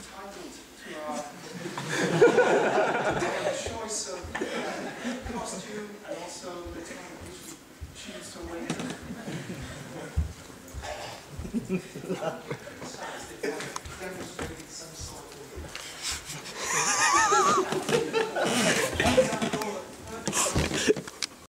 entitled to our choice of uh, costume and also the time which we choose to wear. demonstrated some sort of...